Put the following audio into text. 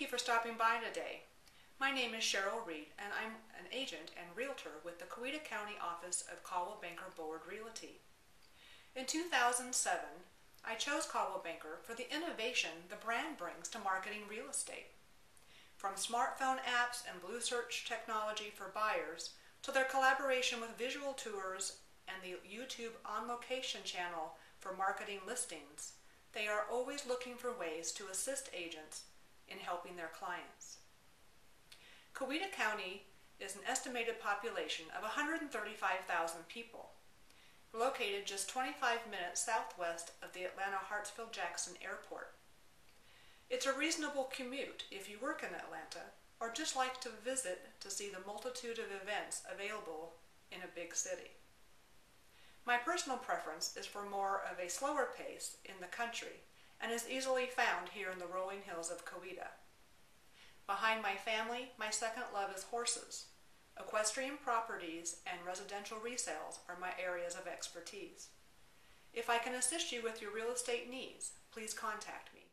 Thank you for stopping by today. My name is Cheryl Reed, and I'm an agent and realtor with the Coweta County office of Coldwell Banker Bullard Realty. In 2007, I chose Coldwell Banker for the innovation the brand brings to marketing real estate. From smartphone apps and Blue Search technology for buyers to their collaboration with visual tours and the YouTube on location channel for marketing listings, they are always looking for ways to assist agents in helping their clients. Coweta County is an estimated population of 135,000 people, located just 25 minutes southwest of the Atlanta Hartsfield Jackson Airport. It's a reasonable commute if you work in Atlanta or just like to visit to see the multitude of events available in a big city. My personal preference is for more of a slower pace in the country and is easily found here in the rolling hills of Coweta. Behind my family, my second love is horses. Equestrian properties and residential resales are my areas of expertise. If I can assist you with your real estate needs, please contact me.